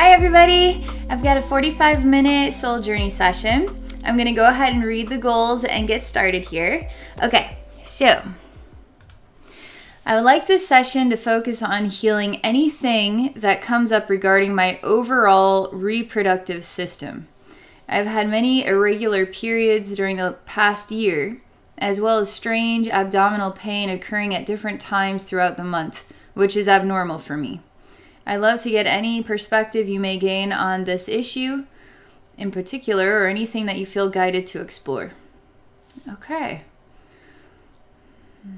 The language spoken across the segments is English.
Hi everybody! I've got a 45 minute soul journey session. I'm gonna go ahead and read the goals and get started here. Okay, so I would like this session to focus on healing anything that comes up regarding my overall reproductive system. I've had many irregular periods during the past year, as well as strange abdominal pain occurring at different times throughout the month, which is abnormal for me. I'd love to get any perspective you may gain on this issue in particular or anything that you feel guided to explore. Okay.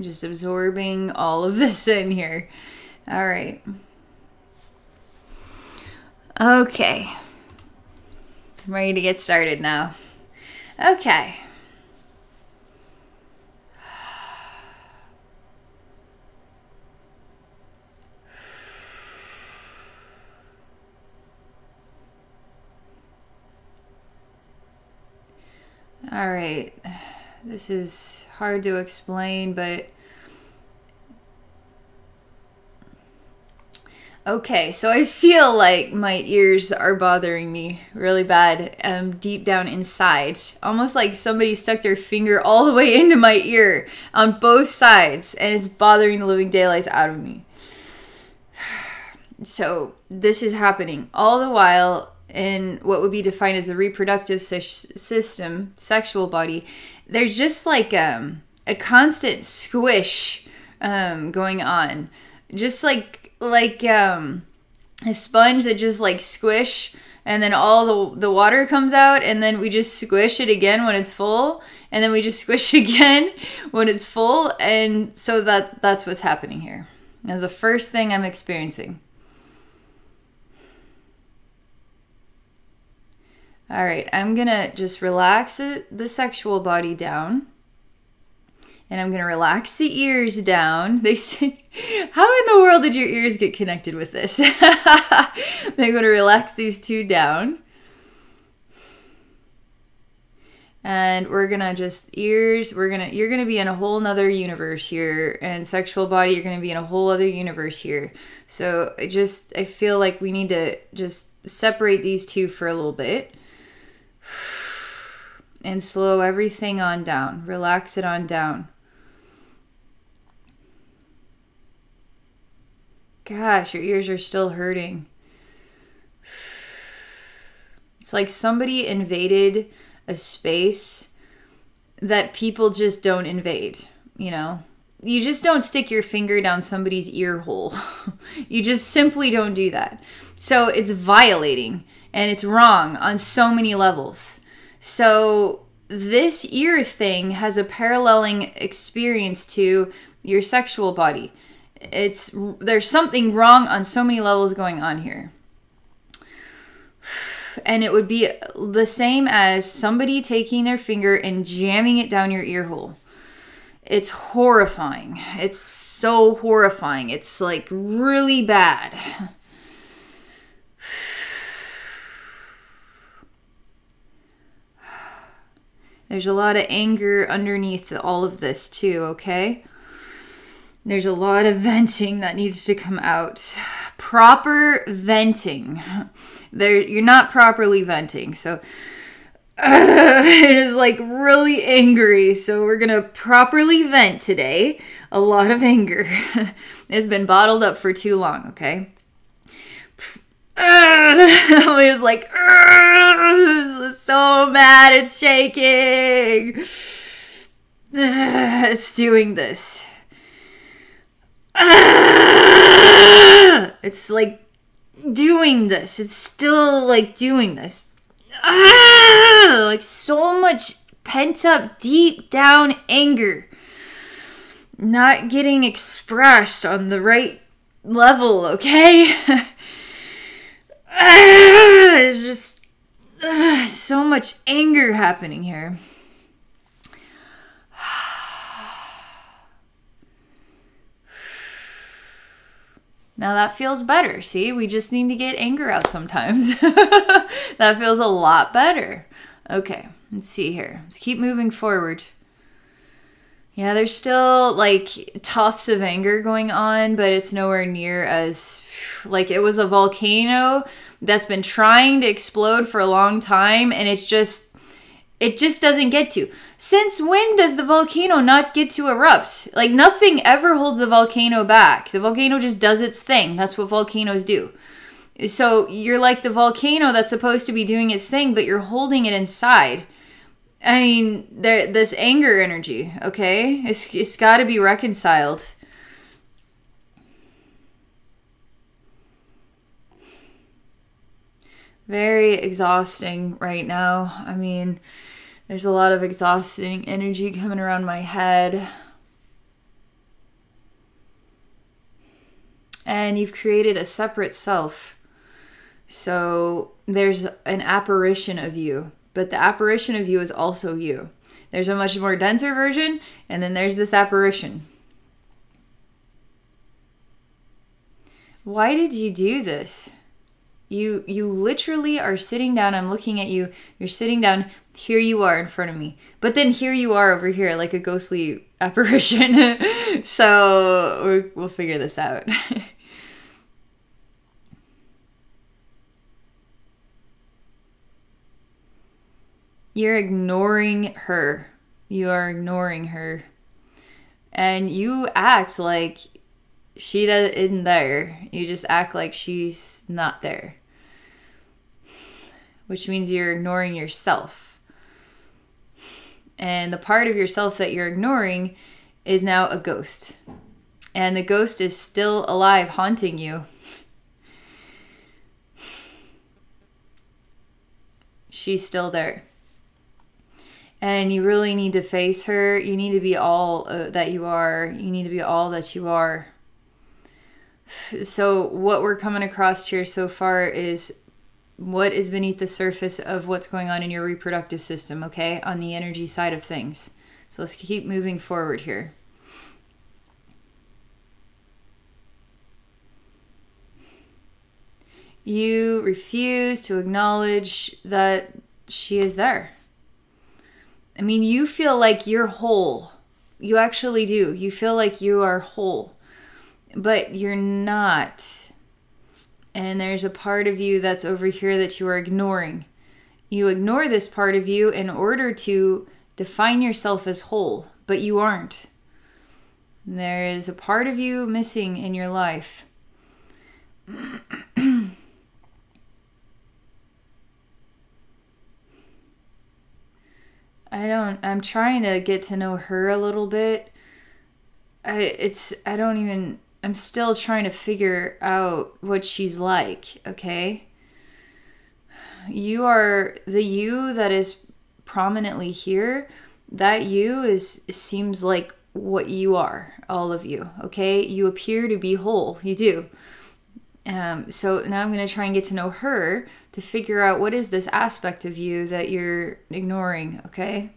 Just absorbing all of this in here. All right. Okay. I'm ready to get started now. Okay. All right. This is hard to explain, but Okay, so I feel like my ears are bothering me really bad um, deep down inside. Almost like somebody stuck their finger all the way into my ear on both sides and it's bothering the living daylights out of me. So, this is happening all the while in what would be defined as the reproductive system, sexual body. There's just like um, a constant squish um, going on. Just like like um, a sponge that just like squish and then all the, the water comes out and then we just squish it again when it's full and then we just squish again when it's full and so that that's what's happening here. That's the first thing i'm experiencing. All right i'm gonna just relax the, the sexual body down and I'm going to relax the ears down. They say, How in the world did your ears get connected with this? Going to relax these two down. And we're going to just ears, we're to, you're going to be in a whole nother universe here. And sexual body, you're going to be in a whole other universe here. So I just, I feel like we need to just separate these two for a little bit and slow everything on down. Relax it on down. Gosh, your ears are still hurting. It's like somebody invaded a space that people just don't invade, you know? You just don't stick your finger down somebody's ear hole. you just simply don't do that. So it's violating and it's wrong on so many levels. So this ear thing has a paralleling experience to your sexual body it's there's something wrong on so many levels going on here. And it would be the same as somebody taking their finger and jamming it down your ear hole. It's horrifying. It's so horrifying. It's like really bad. There's a lot of anger underneath all of this too okay there's a lot of venting that needs to come out. Proper venting. There, you're not properly venting. So uh, it is like really angry. So we're gonna properly vent today. A lot of anger. it's been bottled up for too long. Okay. Uh, was like, uh, so mad. It's shaking. Uh, it's doing this. It's like doing this. It's still like doing this. Like so much pent up deep down anger. Not getting expressed on the right level, okay? It's just so much anger happening here. Now that feels better. See, we just need to get anger out sometimes. that feels a lot better. Okay, let's see here. Let's keep moving forward. Yeah, there's still like tufts of anger going on, but it's nowhere near as like it was a volcano that's been trying to explode for a long time and it's just it just doesn't get to. Since when does the volcano not get to erupt? Like nothing ever holds a volcano back. The volcano just does its thing. That's what volcanoes do. So you're like the volcano that's supposed to be doing its thing, but you're holding it inside. I mean, there this anger energy, okay? It's it's got to be reconciled. Very exhausting right now. I mean, there's a lot of exhausting energy coming around my head. And you've created a separate self. So there's an apparition of you, but the apparition of you is also you. There's a much more denser version, and then there's this apparition. Why did you do this? You you literally are sitting down. I'm looking at you. You're sitting down. Here you are in front of me. But then here you are over here like a ghostly apparition. so we'll figure this out. You're ignoring her. You are ignoring her. And you act like she isn't there. You just act like she's not there. Which means you're ignoring yourself. And the part of yourself that you're ignoring is now a ghost. And the ghost is still alive, haunting you. She's still there. And you really need to face her. You need to be all uh, that you are. You need to be all that you are so what we're coming across here so far is what is beneath the surface of what's going on in your reproductive system, okay? On the energy side of things. So let's keep moving forward here. You refuse to acknowledge that she is there. I mean, you feel like you're whole. You actually do. You feel like you are whole but you're not. And there's a part of you that's over here that you are ignoring. You ignore this part of you in order to define yourself as whole, but you aren't. There is a part of you missing in your life. I don't I'm trying to get to know her a little bit. I it's I don't even I'm still trying to figure out what she's like, okay? You are the you that is prominently here. That you is seems like what you are, all of you, okay? You appear to be whole. You do. Um, so now I'm going to try and get to know her to figure out what is this aspect of you that you're ignoring, okay?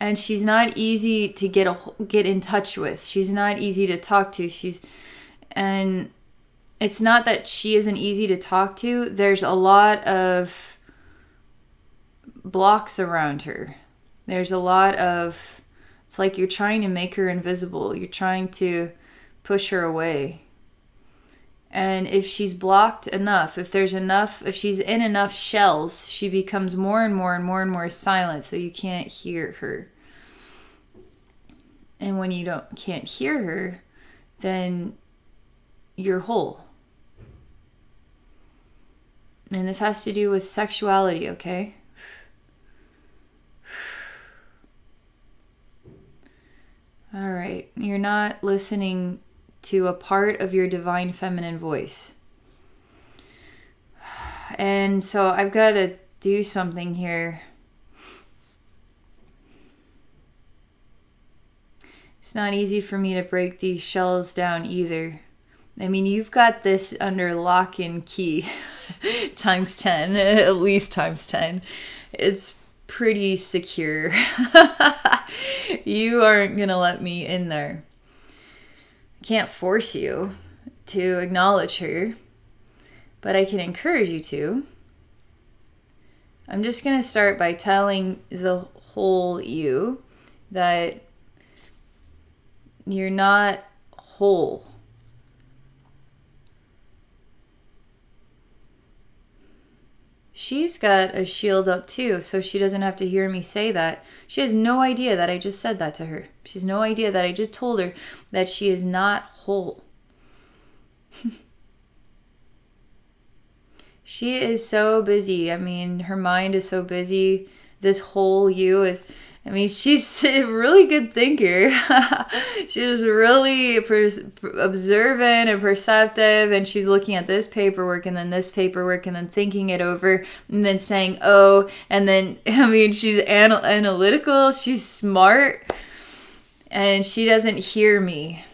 And she's not easy to get a get in touch with. She's not easy to talk to. She's and it's not that she isn't easy to talk to. There's a lot of blocks around her. There's a lot of it's like you're trying to make her invisible. You're trying to push her away. And if she's blocked enough, if there's enough, if she's in enough shells, she becomes more and more and more and more silent so you can't hear her. And when you don't can't hear her, then you're whole. And this has to do with sexuality, okay? All right. You're not listening to a part of your divine feminine voice. And so I've got to do something here. It's not easy for me to break these shells down either. I mean, you've got this under lock and key times 10, at least times 10. It's pretty secure. you aren't going to let me in there I can't force you to acknowledge her, but I can encourage you to. I'm just going to start by telling the whole you that you're not whole. She's got a shield up too, so she doesn't have to hear me say that. She has no idea that I just said that to her. She has no idea that I just told her that she is not whole. she is so busy. I mean, her mind is so busy. This whole you is I mean, she's a really good thinker. she's really pers- observant and perceptive, and she's looking at this paperwork and then this paperwork and then thinking it over and then saying, oh, and then, I mean, she's anal- analytical, she's smart, and she doesn't hear me,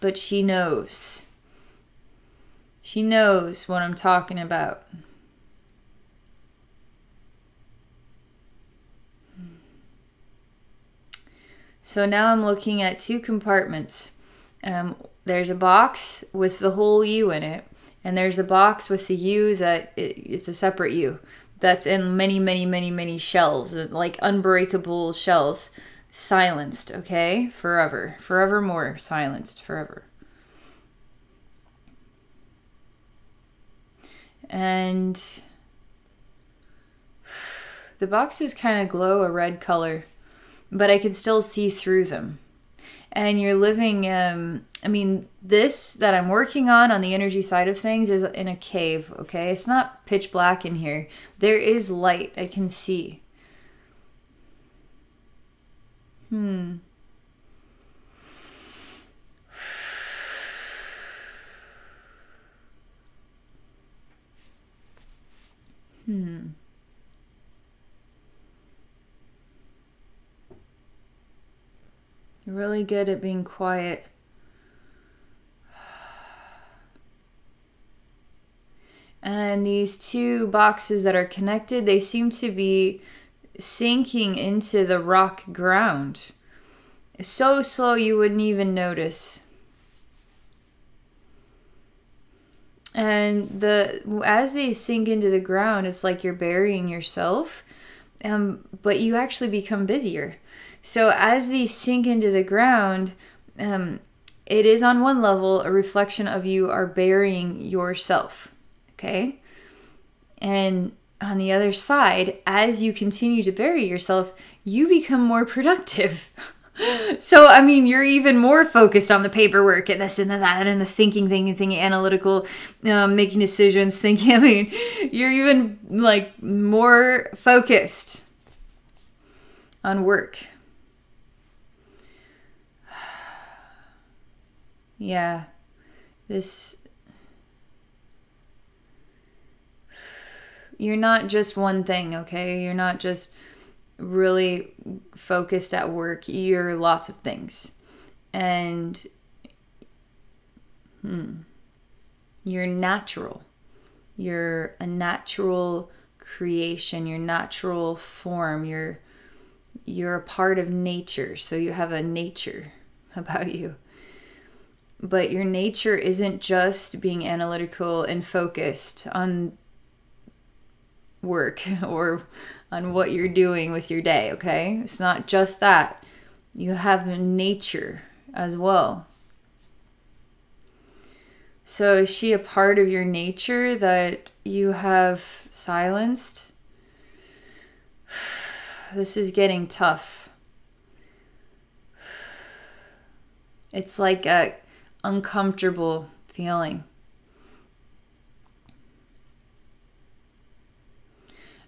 but she knows. She knows what I'm talking about. So now I'm looking at two compartments. Um, there's a box with the whole U in it, and there's a box with the U that it, it's a separate U that's in many, many, many, many shells, like unbreakable shells, silenced, okay? Forever, forevermore, silenced, forever. And the boxes kind of glow a red color but I can still see through them. And you're living, um, I mean, this that I'm working on on the energy side of things is in a cave, okay? It's not pitch black in here. There is light I can see. Hmm. Hmm. You're really good at being quiet. And these two boxes that are connected, they seem to be sinking into the rock ground. So slow you wouldn't even notice. And the as they sink into the ground, it's like you're burying yourself. Um, but you actually become busier. So as these sink into the ground, um, it is on one level a reflection of you are burying yourself. Okay. And on the other side, as you continue to bury yourself, you become more productive. so I mean, you're even more focused on the paperwork and this and that and the thinking, thinking, thinking, analytical, um, making decisions, thinking. I mean, you're even like more focused on work. Yeah. This. You're not just one thing, okay? You're not just really focused at work. You're lots of things. And. Hmm. You're natural. You're a natural creation, your natural form. You're you're a part of nature, so you have a nature about you but your nature isn't just being analytical and focused on work or on what you're doing with your day, okay? It's not just that. You have a nature as well. So, is she a part of your nature that you have silenced? This is getting tough. It's like a uncomfortable feeling.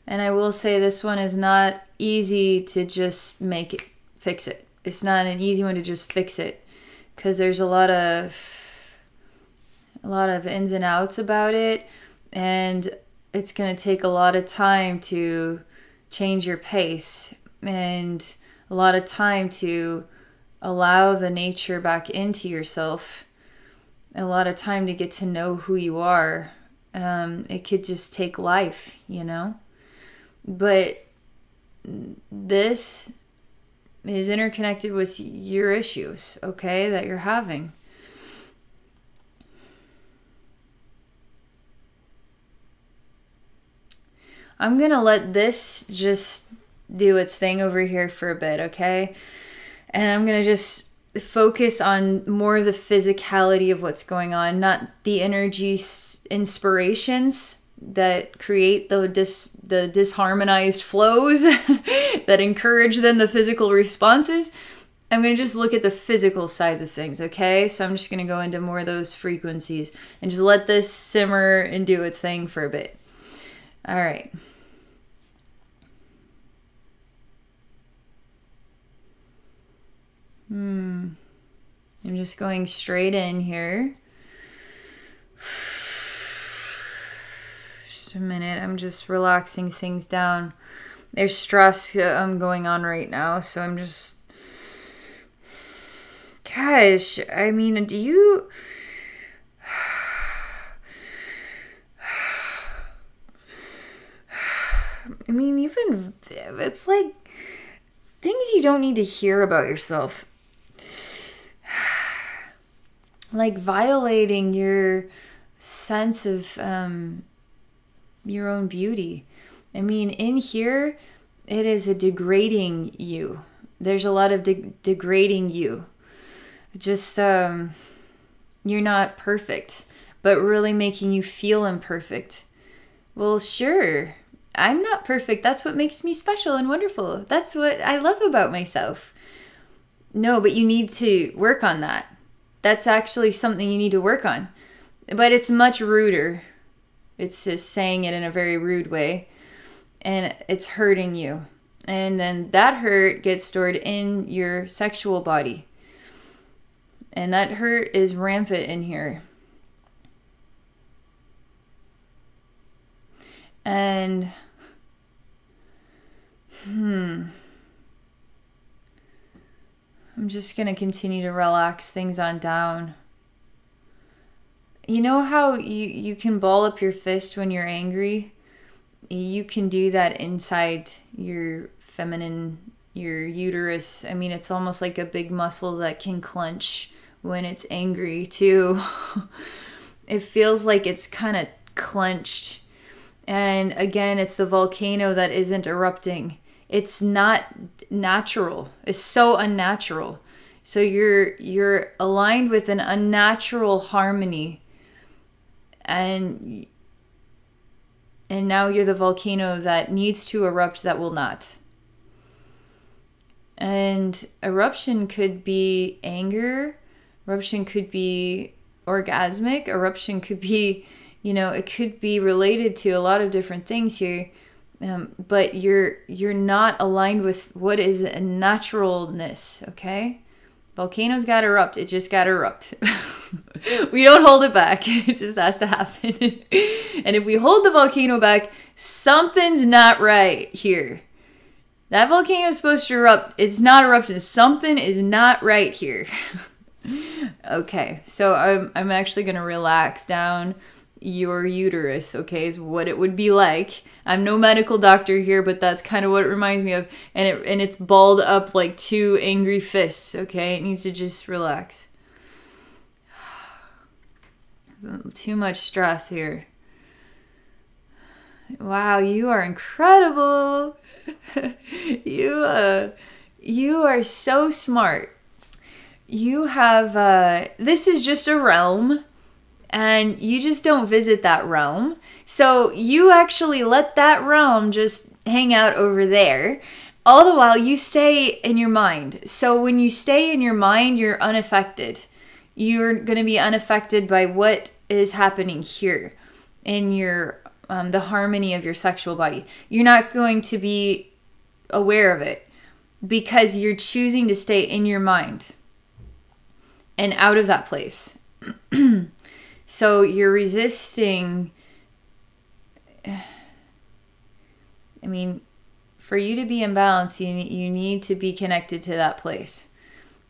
And I will say this one is not easy to just make it fix it. It's not an easy one to just fix it because there's a lot of a lot of ins and outs about it and it's going to take a lot of time to change your pace and a lot of time to allow the nature back into yourself a lot of time to get to know who you are um, it could just take life you know but this is interconnected with your issues okay that you're having I'm going to let this just do its thing over here for a bit, okay? And I'm going to just focus on more of the physicality of what's going on, not the energy inspirations that create the dis the disharmonized flows that encourage then the physical responses. I'm going to just look at the physical sides of things, okay? So I'm just going to go into more of those frequencies and just let this simmer and do its thing for a bit. All right. Just going straight in here. Just a minute. I'm just relaxing things down. There's stress um, going on right now, so I'm just. Gosh, I mean, do you. I mean, you've been. It's like things you don't need to hear about yourself like violating your sense of um, your own beauty. I mean, in here, it is a degrading you. There's a lot of de- degrading you. Just, um, you're not perfect, but really making you feel imperfect. Well, sure, I'm not perfect. That's what makes me special and wonderful. That's what I love about myself. No, but you need to work on that. That's actually something you need to work on. But it's much ruder. It's just saying it in a very rude way. And it's hurting you. And then that hurt gets stored in your sexual body. And that hurt is rampant in here. And, hmm. I'm just going to continue to relax things on down. You know how you, you can ball up your fist when you're angry? You can do that inside your feminine, your uterus. I mean, it's almost like a big muscle that can clench when it's angry, too. it feels like it's kind of clenched. And again, it's the volcano that isn't erupting it's not natural. It's so unnatural. So you're you're aligned with an unnatural harmony and and now you're the volcano that needs to erupt that will not. And eruption could be anger, eruption could be orgasmic, eruption could be, you know, it could be related to a lot of different things here um, but you're you're not aligned with what is a naturalness okay? Volcanoes got erupt it just got erupt. We don't hold it back it just has to happen. And if we hold the volcano back something's not right here. That volcano is supposed to erupt it's not erupting something is not right here. Okay so i'm, I'm actually going to relax down your uterus, okay, is what it would be like. I'm no medical doctor here, but that's kind of what it reminds me of. And it and it's balled up like two angry fists, okay? It needs to just relax. Too much stress here. Wow, you are incredible. you uh you are so smart. You have uh this is just a realm and you just don't visit that realm. So you actually let that realm just hang out over there. All the while you stay in your mind. So when you stay in your mind, you're unaffected. You're going to be unaffected by what is happening here in your um, the harmony of your sexual body. You're not going to be aware of it because you're choosing to stay in your mind and out of that place. So you're resisting. I mean, for you to be in balance, you, you need to be connected to that place.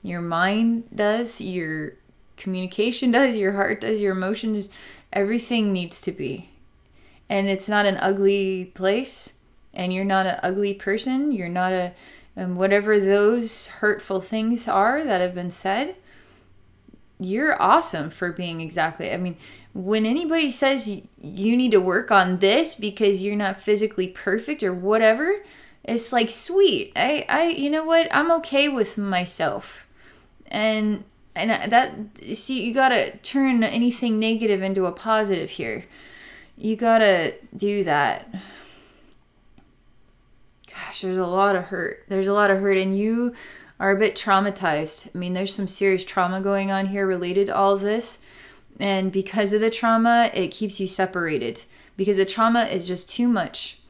Your mind does, your communication does, your heart does, your emotions, everything needs to be. And it's not an ugly place, and you're not an ugly person. You're not a, um, whatever those hurtful things are that have been said you're awesome for being exactly. I mean, when anybody says you, you need to work on this because you're not physically perfect or whatever, it's like sweet. I I you know what? I'm okay with myself. And and that see you got to turn anything negative into a positive here. You got to do that. Gosh, there's a lot of hurt. There's a lot of hurt and you are a bit traumatized. I mean, there's some serious trauma going on here related to all this. And because of the trauma, it keeps you separated because the trauma is just too much.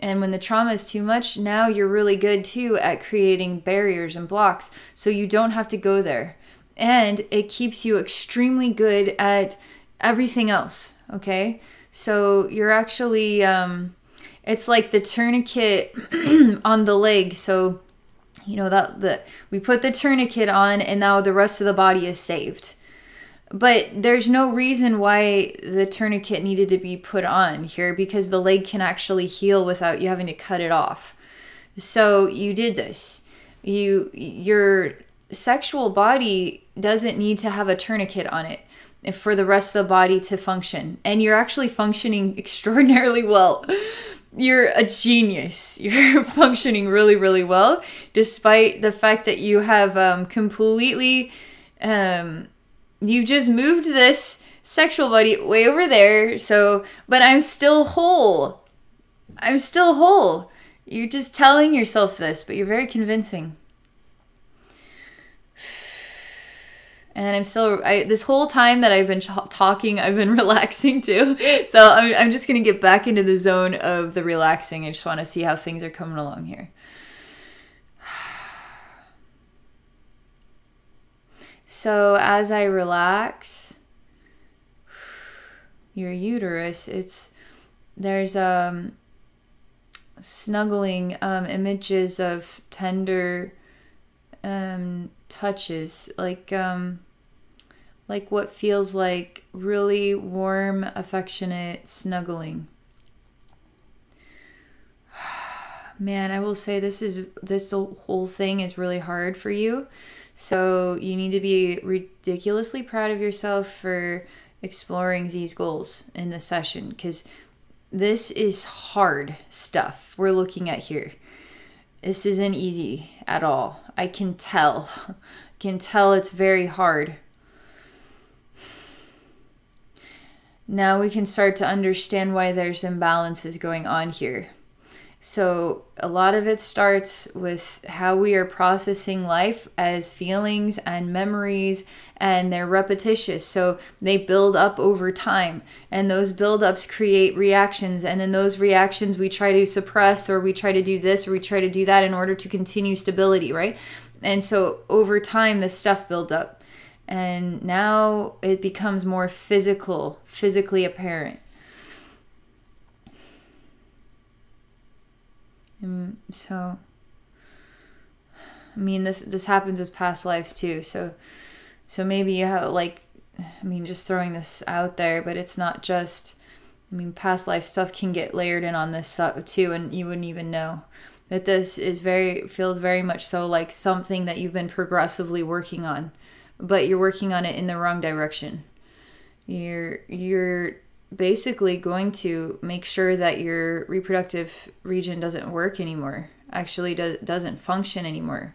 And when the trauma is too much, now you're really good too at creating barriers and blocks so you don't have to go there. And it keeps you extremely good at everything else, okay? So you're actually, um, it's like the tourniquet on the leg. So, you know, that the we put the tourniquet on and now the rest of the body is saved. But there's no reason why the tourniquet needed to be put on here because the leg can actually heal without you having to cut it off. So you did this. You your sexual body doesn't need to have a tourniquet on it for the rest of the body to function. And you're actually functioning extraordinarily well. You're a genius. You're functioning really, really well, despite the fact that you have um, completely um, you've just moved this sexual body way over there. So, but I'm still whole. I'm still whole. You're just telling yourself this, but you're very convincing. And I'm still, I, this whole time that I've been talking, I've been relaxing too. So I'm, I'm just going to get back into the zone of the relaxing. I just want to see how things are coming along here. So as I relax your uterus, it's there's um snuggling um, images of tender um, touches, like um, like what feels like really warm, affectionate snuggling. Man, I will say this is this whole thing is really hard for you so you need to be ridiculously proud of yourself for exploring these goals in this session because this is hard stuff we're looking at here. This isn't easy at all. I can tell. Can tell it's very hard. Now we can start to understand why there's imbalances going on here. So, a lot of it starts with how we are processing life as feelings and memories, and they're repetitious. So, they build up over time, and those buildups create reactions. And then, those reactions we try to suppress, or we try to do this, or we try to do that in order to continue stability, right? And so, over time, this stuff builds up. And now it becomes more physical, physically apparent. And so, I mean, this this happens with past lives too. So, so maybe you have like, I mean, just throwing this out there, but it's not just. I mean, past life stuff can get layered in on this too, and you wouldn't even know that this is very feels very much so like something that you've been progressively working on, but you're working on it in the wrong direction. You're you're basically going to make sure that your reproductive region doesn't work anymore, actually do- doesn't function anymore.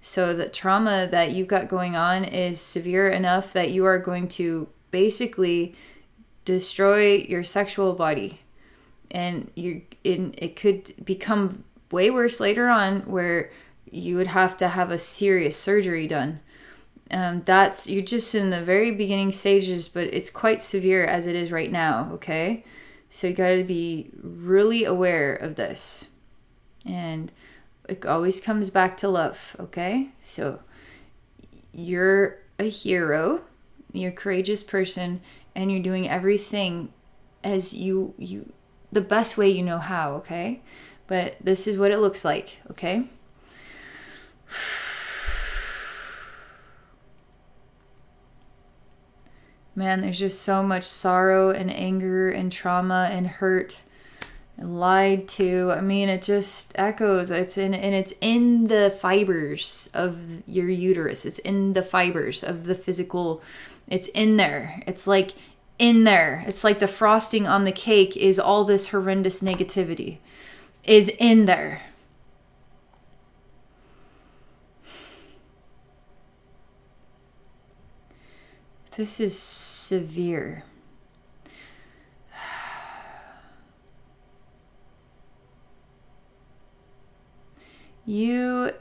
So the trauma that you've got going on is severe enough that you are going to basically destroy your sexual body. And you in it could become way worse later on where you would have to have a serious surgery done um, that's you're just in the very beginning stages, but it's quite severe as it is right now. Okay, so you got to be really aware of this, and it always comes back to love. Okay, so you're a hero, you're a courageous person, and you're doing everything as you you the best way you know how. Okay, but this is what it looks like. Okay. Man, there's just so much sorrow and anger and trauma and hurt and lied to. I mean, it just echoes. It's in and it's in the fibers of your uterus. It's in the fibers of the physical. It's in there. It's like in there. It's like the frosting on the cake is all this horrendous negativity is in there. This is severe. You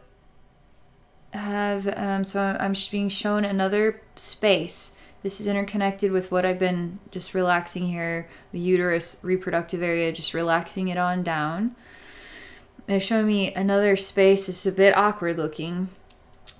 have, um, so I'm being shown another space. This is interconnected with what I've been just relaxing here, the uterus reproductive area, just relaxing it on down. They're showing me another space. It's a bit awkward looking,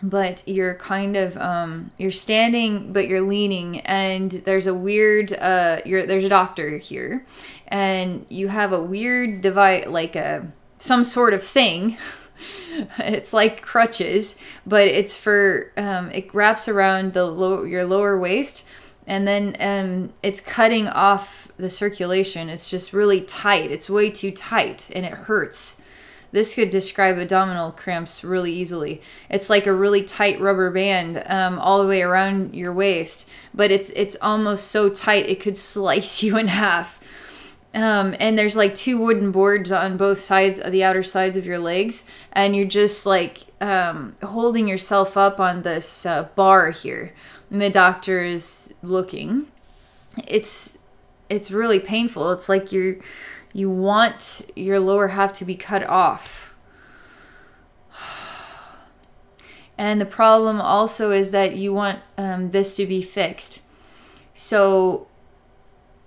but you're kind of um, you're standing, but you're leaning, and there's a weird uh, you're there's a doctor here, and you have a weird device like a some sort of thing. it's like crutches, but it's for um, it wraps around the low, your lower waist, and then um, it's cutting off the circulation. It's just really tight. It's way too tight, and it hurts. This could describe abdominal cramps really easily. It's like a really tight rubber band um, all the way around your waist, but it's it's almost so tight it could slice you in half. Um, and there's like two wooden boards on both sides of the outer sides of your legs, and you're just like um, holding yourself up on this uh, bar here. And the doctor is looking. It's it's really painful. It's like you're you want your lower half to be cut off. And the problem also is that you want um, this to be fixed. So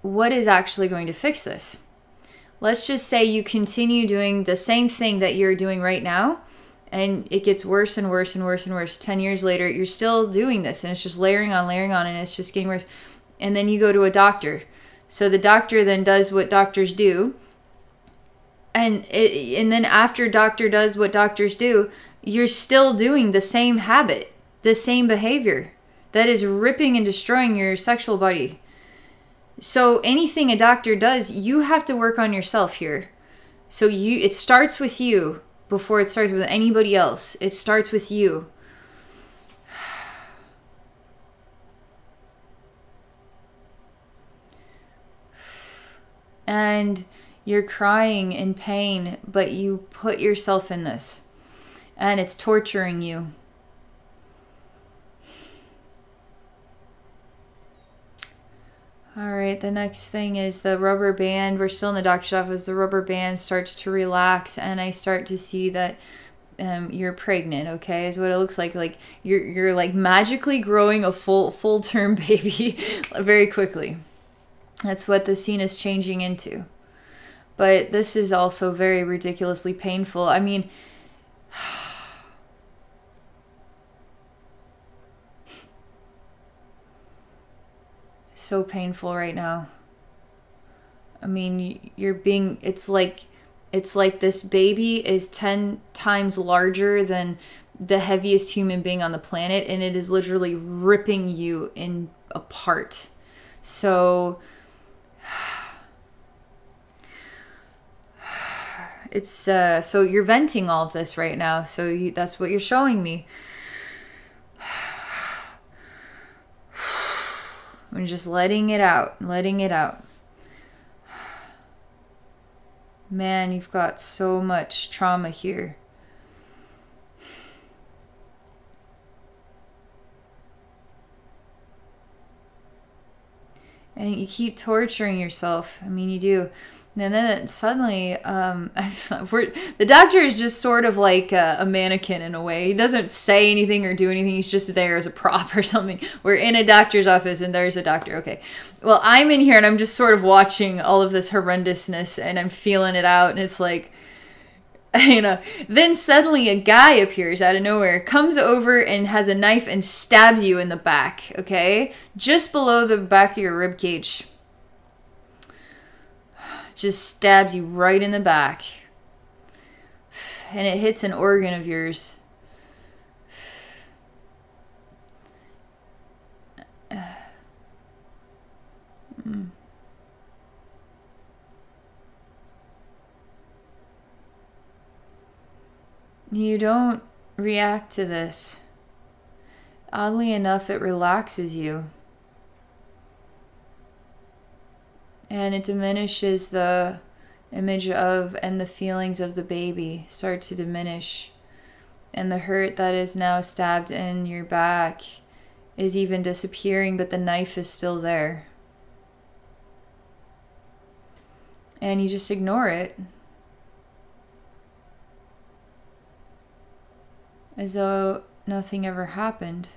what is actually going to fix this? Let's just say you continue doing the same thing that you're doing right now, and it gets worse and worse and worse and worse. 10 years later, you're still doing this, and it's just layering on, layering on, and it's just getting worse. And then you go to a doctor. So the doctor then does what doctors do. And it, and then after doctor does what doctors do, you're still doing the same habit, the same behavior that is ripping and destroying your sexual body. So anything a doctor does, you have to work on yourself here. So you it starts with you before it starts with anybody else. It starts with you. And you're crying in pain, but you put yourself in this. And it's torturing you. All right, the next thing is the rubber band. We're still in the doctor's office. The rubber band starts to relax, and I start to see that um, you're pregnant. Okay, is what it looks like. Like you're you're like magically growing a full full term baby very quickly. That's what the scene is changing into. But this is also very ridiculously painful. I mean. so painful right now. I mean, you're being it's like it's like this baby is 10 times larger than the heaviest human being on the planet and it is literally ripping you in apart. So it's uh so you're venting all of this right now. So you, that's what you're showing me. I'm just letting it out, letting it out. Man, you've got so much trauma here. And you keep torturing yourself. I mean, you do. And then suddenly, um, the doctor is just sort of like a, a, mannequin in a way. He doesn't say anything or do anything. He's just there as a prop or something. We're in a doctor's office and there's a doctor. Okay. Well, I'm in here and I'm just sort of watching all of this horrendousness and I'm feeling it out. And it's like, you know, then suddenly a guy appears out of nowhere, comes over and has a knife and stabs you in the back. Okay. Just below the back of your rib cage just stabs you right in the back. And it hits an organ of yours. You don't react to this. Oddly enough, it relaxes you. And it diminishes the image of and the feelings of the baby start to diminish and the hurt that is now stabbed in your back is even disappearing, but the knife is still there. And you just ignore it. As though nothing ever happened.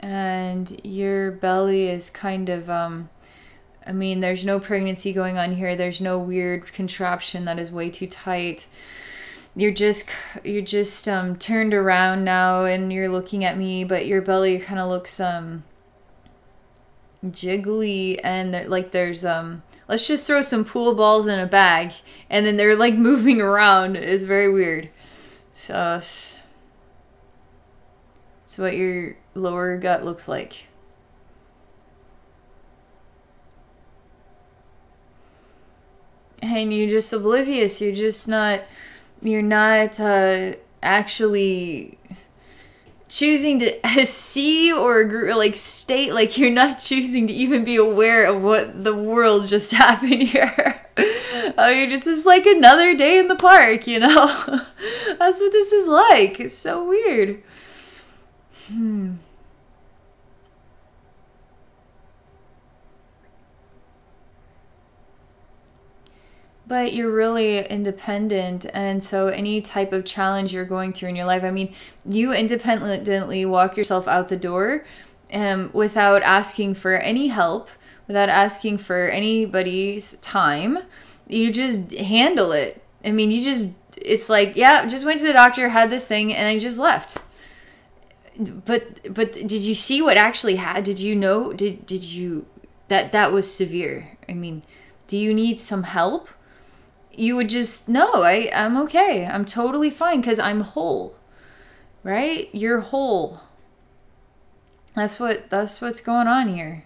And your belly is kind of, um, I mean, there's no pregnancy going on here. There's no weird contraption that is way too tight. You're just you're just um turned around now and you're looking at me but your belly kind of looks um jiggly and there, like there's um let's just throw some pool balls in a bag and then they're like moving around. It's very weird. So it's what your lower gut looks like and you're just oblivious you're just not you're not uh, actually choosing to see or like state like you're not choosing to even be aware of what the world just happened here. oh it's just like another day in the park, you know? That's what this is like. It's so weird. Hmm. but you're really independent and so any type of challenge you're going through in your life i mean you independently walk yourself out the door um, without asking for any help without asking for anybody's time. You just handle it. I mean you just it's like yeah just went to the doctor had this thing and i just left but but did you see what actually had did you know did did you that that was severe? I mean do you need some help? You would just no i i'm okay. I'm totally fine because i'm whole right? You're whole. That's what that's what's going on here.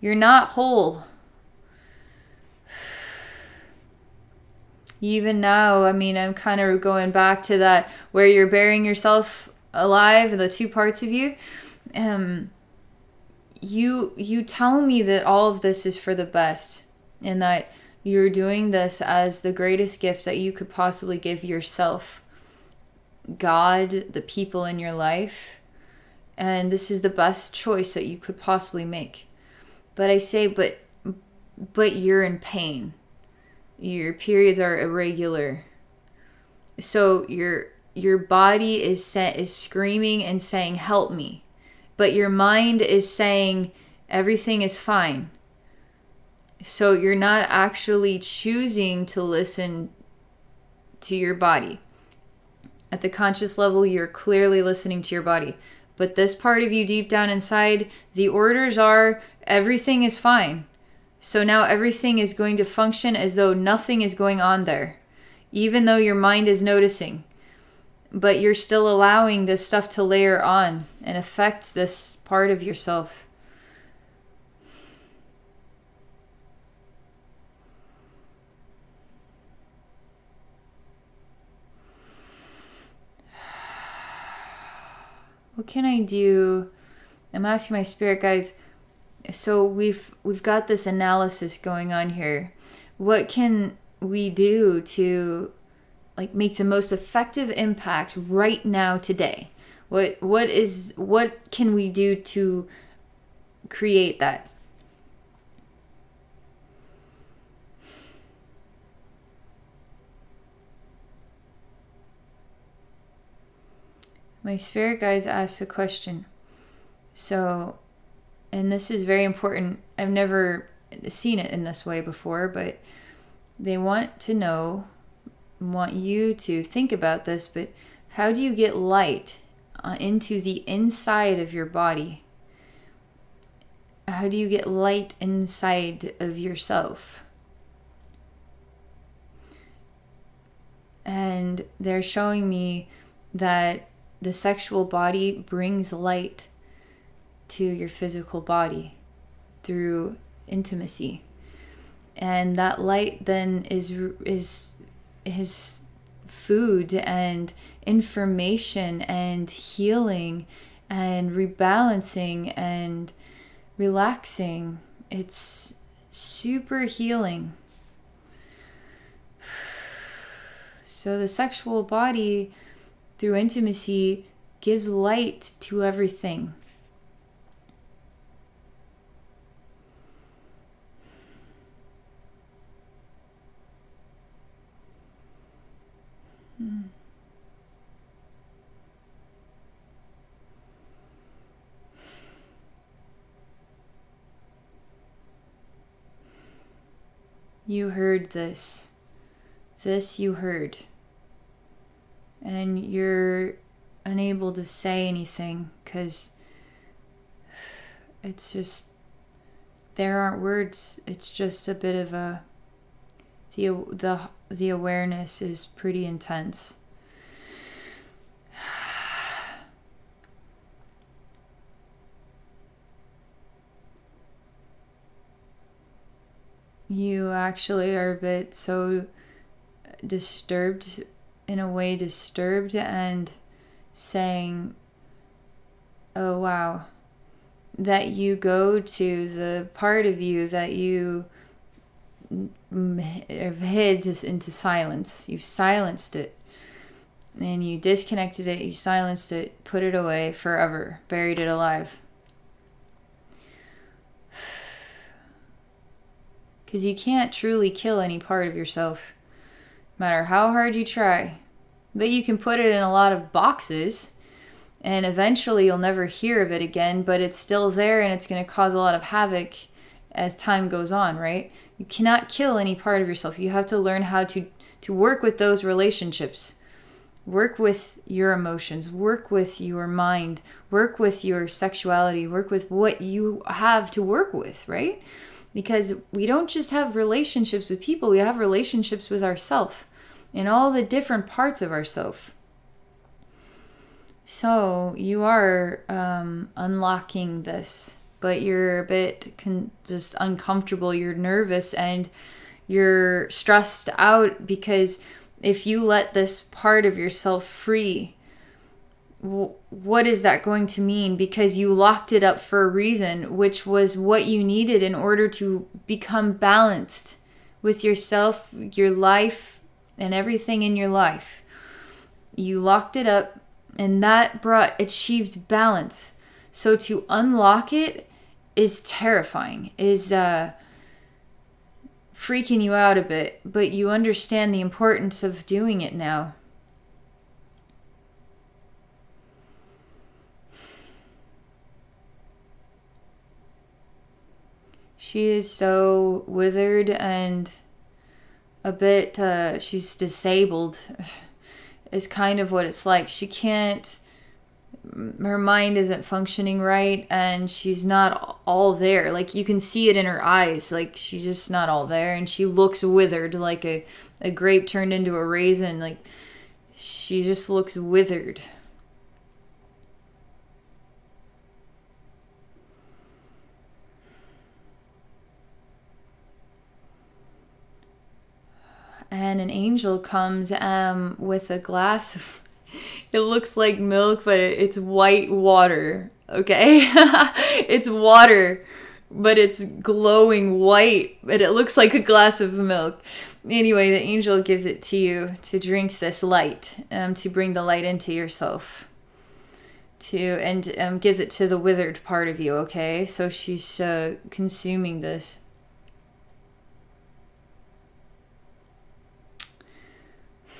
You're not whole. Even now i mean i'm kind of going back to that where you're burying yourself alive the two parts of you um you you tell me that all of this is for the best and that you're doing this as the greatest gift that you could possibly give yourself, God, the people in your life. And this is the best choice that you could possibly make. But I say, but but you're in pain. Your periods are irregular. So your your body is is screaming and saying, Help me. But your mind is saying everything is fine so you're not actually choosing to listen to your body. At the conscious level, you're clearly listening to your body. But this part of you deep down inside, the orders are everything is fine. So now everything is going to function as though nothing is going on there, even though your mind is noticing. But you're still allowing this stuff to layer on and affect this part of yourself. what can I do? I'm asking my spirit guides. So we've we've got this analysis going on here. What can we do to like make the most effective impact right now today? What what is what can we do to create that? my spirit guides ask a question. So, and this is very important. I've never seen it in this way before, but they want to know, want you to think about this, but how do you get light uh, into the inside of your body? How do you get light inside of yourself? And they're showing me that the sexual body brings light to your physical body through intimacy and that light then is is is food and information and healing and rebalancing and relaxing it's super healing so the sexual body through intimacy gives light to everything. Hmm. You heard this. This you heard. And you're unable to say anything because it's just, there aren't words. It's just a bit of a, the, the, the awareness is pretty intense. you actually are a bit so disturbed, in a way, disturbed and saying, Oh, wow, that you go to the part of you that you hid into silence. You've silenced it. And you disconnected it, you silenced it, put it away forever, buried it alive. because you can't truly kill any part of yourself, no matter how hard you try. But you can put it in a lot of boxes, and eventually you'll never hear of it again, but it's still there and it's going to cause a lot of havoc as time goes on, right? You cannot kill any part of yourself. You have to learn how to, to work with those relationships. Work with your emotions, work with your mind, work with your sexuality, work with what you have to work with, right? because we don't just have relationships with people, we have relationships with ourself in all the different parts of ourself. So you are um, unlocking this, but you're a bit con- just uncomfortable. You're nervous and you're stressed out because if you let this part of yourself free, what is that going to mean? Because you locked it up for a reason, which was what you needed in order to become balanced with yourself, your life, and everything in your life. You locked it up, and that brought achieved balance. So to unlock it is terrifying, is uh, freaking you out a bit, but you understand the importance of doing it now. she is so withered and a bit uh, she's disabled is kind of what it's like she can't her mind isn't functioning right and she's not all there. Like you can see it in her eyes like she's just not all there and she looks withered like a, a grape turned into a raisin like she just looks withered. And an angel comes um, with a glass of it looks like milk but it's white water okay? It's water but it's glowing white but it looks like a glass of milk. Anyway the angel gives it to you to drink this light um, to bring the light into yourself to and um, gives it to the withered part of you okay? So she's uh, consuming this.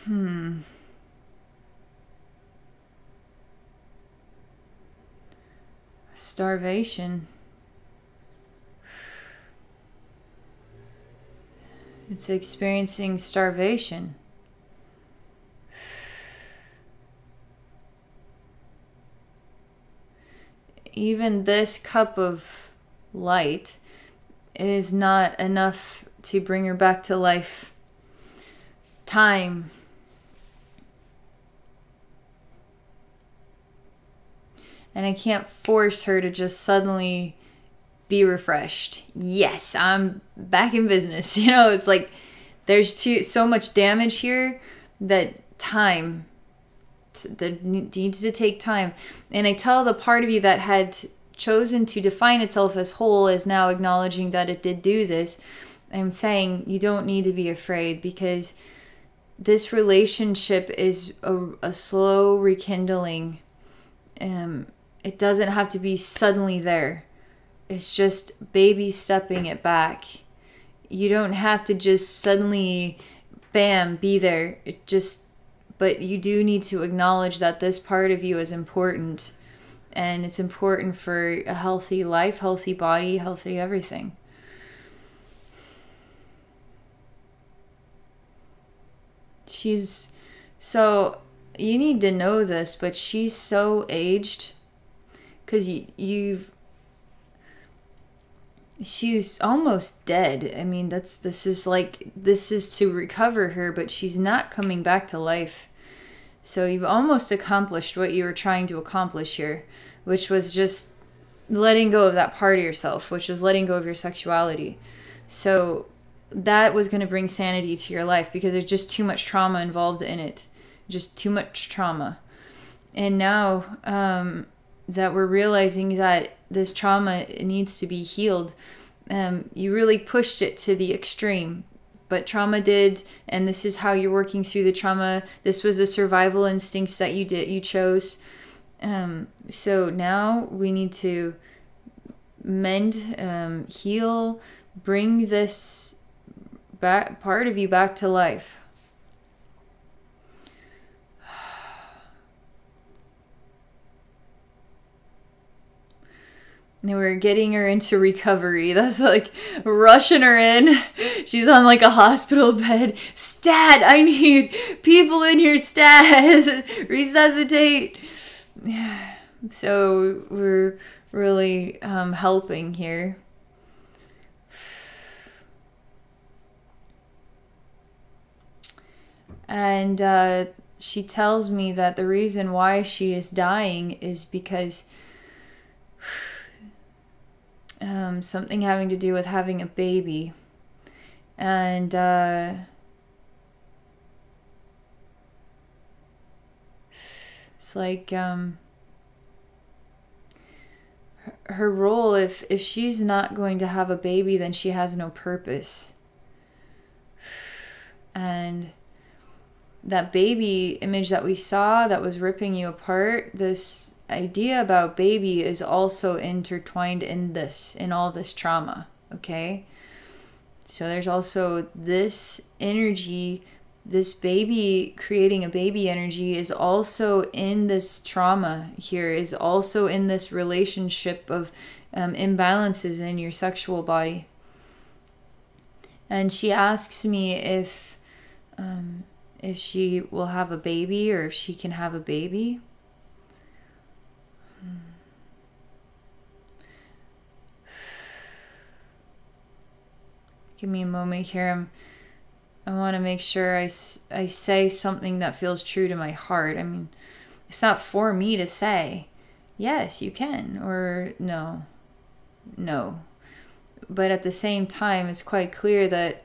Hmm. Starvation. It's experiencing starvation. Even this cup of light is not enough to bring her back to life. Time and I can't force her to just suddenly be refreshed. Yes, I'm back in business. You know, it's like there's too so much damage here that time that needs to take time. And I tell the part of you that had chosen to define itself as whole is now acknowledging that it did do this. I'm saying you don't need to be afraid because this relationship is a, a slow rekindling. Um, it doesn't have to be suddenly there. It's just baby stepping it back. You don't have to just suddenly, bam, be there. It just, but you do need to acknowledge that this part of you is important. And it's important for a healthy life, healthy body, healthy everything. She's so you need to know this, but she's so aged because you, you've she's almost dead. I mean, that's this is like this is to recover her, but she's not coming back to life. So you've almost accomplished what you were trying to accomplish here, which was just letting go of that part of yourself, which was letting go of your sexuality. So that was going to bring sanity to your life because there's just too much trauma involved in it. Just too much trauma. And now um, that we're realizing that this trauma needs to be healed, um, you really pushed it to the extreme. But trauma did, and this is how you're working through the trauma. This was the survival instincts that you did, you chose. Um, so now we need to mend, um, heal, bring this back part of you back to life. And we're getting her into recovery. That's like rushing her in. She's on like a hospital bed. Stat, I need people in here, stat. Resuscitate. So we're really um, helping here. And uh, she tells me that the reason why she is dying is because um, something having to do with having a baby. And uh, it's like um, her, her role, if, if she's not going to have a baby, then she has no purpose. And that baby image that we saw that was ripping you apart, this idea about baby is also intertwined in this, in all this trauma, okay? So there's also this energy, this baby creating a baby energy is also in this trauma here, is also in this relationship of um, imbalances in your sexual body. And she asks me if um, if she will have a baby or if she can have a baby. Give me a moment here. I'm, I want to make sure I, I say something that feels true to my heart. I mean, it's not for me to say, yes, you can, or no, no. But at the same time, it's quite clear that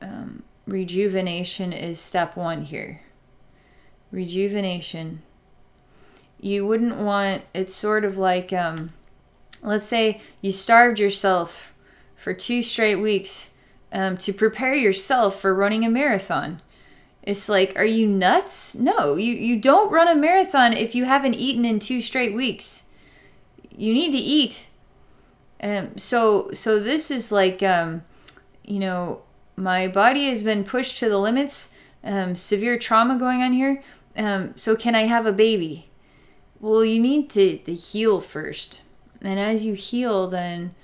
um, rejuvenation is step one here. Rejuvenation. You wouldn't want, it's sort of like, um, let's say you starved yourself for two straight weeks um, to prepare yourself for running a marathon. It's like, are you nuts? No, you, you don't run a marathon if you haven't eaten in two straight weeks. You need to eat. Um, so so this is like um, you know my body has been pushed to the limits, um, severe trauma going on here. Um, so, can I have a baby? Well, you need to, to heal first. And as you heal, then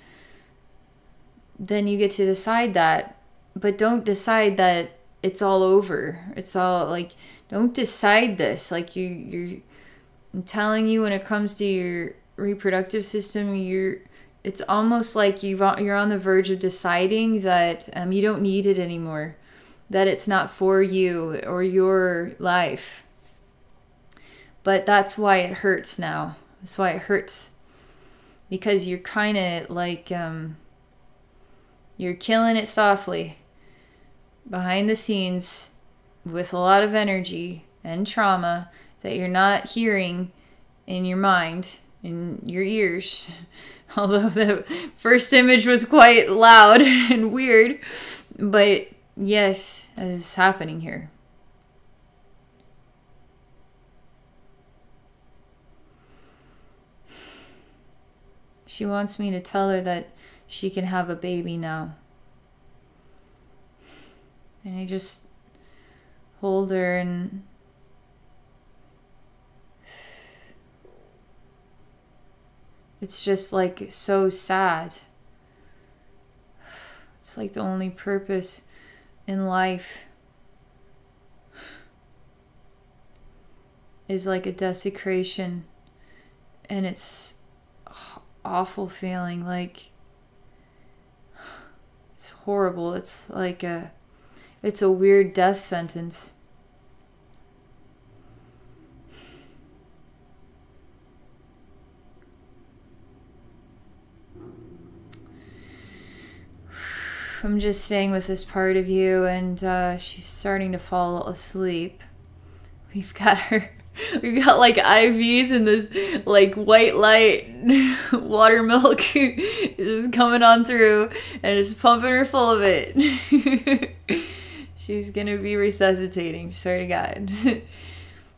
then you get to decide that. But don't decide that it's all over. It's all like don't decide this. Like you you're I'm telling you when it comes to your reproductive system, you're it's almost like you've you're on the verge of deciding that um, you don't need it anymore, that it's not for you or your life. But that's why it hurts now. That's why it hurts because you're kind of like um, you're killing it softly behind the scenes with a lot of energy and trauma that you're not hearing in your mind in your ears although the first image was quite loud and weird. But yes, it's happening here. She wants me to tell her that she can have a baby now. And I just hold her and it's just like so sad. It's like the only purpose in life is like a desecration and it's awful feeling like it's horrible it's like a it's a weird death sentence I'm just staying with this part of you, and uh, she's starting to fall asleep. We've got her. We've got like IVs and this like white light water milk is coming on through and just pumping her full of it. She's gonna be resuscitating, swear to God.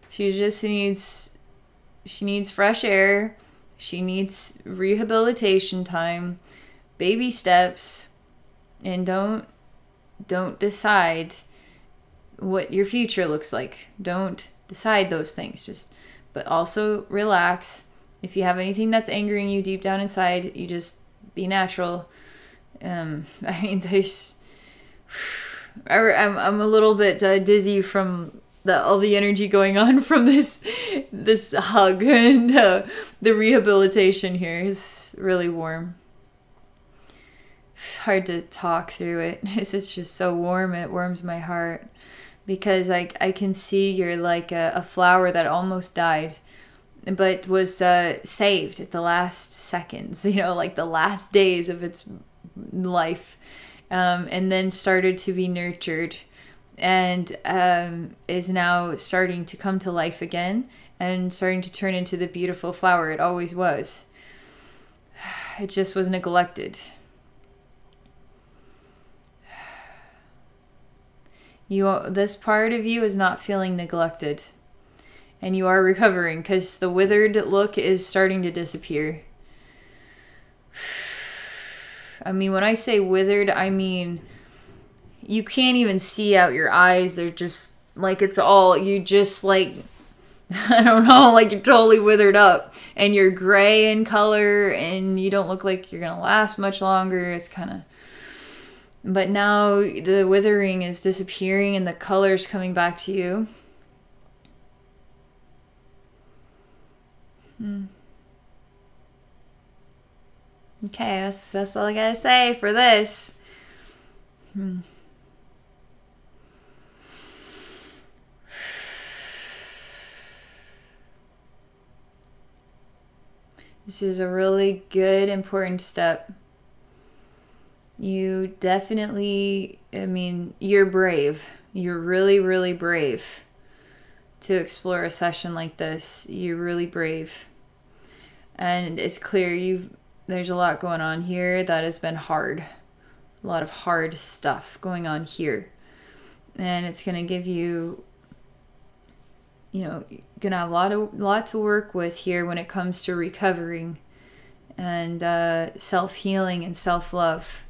she just needs she needs fresh air. She needs rehabilitation time, baby steps, and don't don't decide what your future looks like. Don't decide those things. Just but also relax. If you have anything that's angering you deep down inside, you just be natural. Um, I mean, there's. I'm I'm a little bit uh, dizzy from the all the energy going on from this this hug and uh, the rehabilitation here is really warm hard to talk through it. It's just so warm. It warms my heart because I, I can see you're like a, a flower that almost died but was uh, saved at the last seconds, you know, like the last days of its life, um, and then started to be nurtured and um, is now starting to come to life again and starting to turn into the beautiful flower it always was. It just was neglected. You this part of you is not feeling neglected. And you are recovering cuz the withered look is starting to disappear. I mean, when I say withered, I mean you can't even see out your eyes. They're just like it's all you just like I don't know, like you're totally withered up and you're gray in color and you don't look like you're going to last much longer. It's kind of but now the withering is disappearing and the color's coming back to you. Hmm. Okay, that's, that's all I gotta say for this. Hmm. This is a really good, important step you definitely, I mean, you're brave. You're really, really brave to explore a session like this. You're really brave. And it's clear you there's a lot going on here that has been hard. A lot of hard stuff going on here. And it's going to give you you know, going to have a lot of lot to work with here when it comes to recovering and uh, self-healing and self-love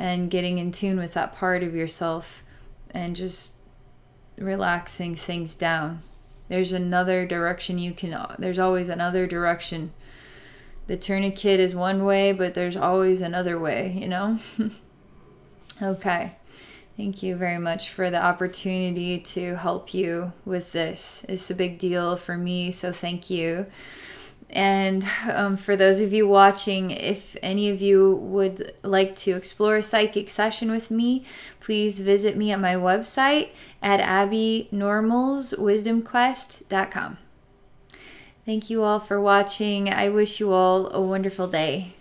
and getting in tune with that part of yourself and just relaxing things down. There's another direction you can, there's always another direction. The tourniquet is one way, but there's always another way, you know? okay. Thank you very much for the opportunity to help you with this. It's a big deal for me, so thank you. And um, for those of you watching, if any of you would like to explore a psychic session with me, please visit me at my website at abbeynormalswisdomquest.com. Thank you all for watching. I wish you all a wonderful day.